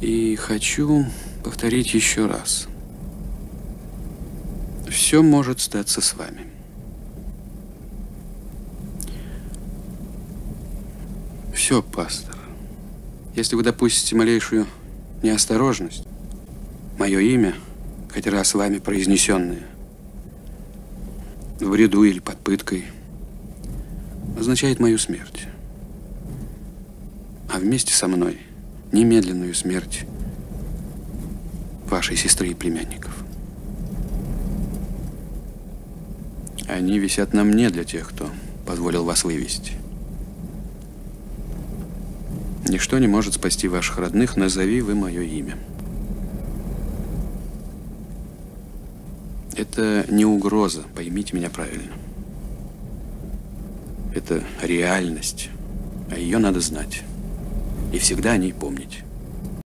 И хочу повторить еще раз. Все может статься с вами. Все, пастор. Если вы допустите малейшую неосторожность, мое имя, хоть раз вами произнесенное, в бреду или под пыткой, означает мою смерть. А вместе со мной немедленную смерть вашей сестры и племянников. Они висят на мне для тех, кто позволил вас вывести. Ничто не может спасти ваших родных, назови вы мое имя. Это не угроза, поймите меня правильно. Это реальность, а ее надо знать. И всегда о ней помнить.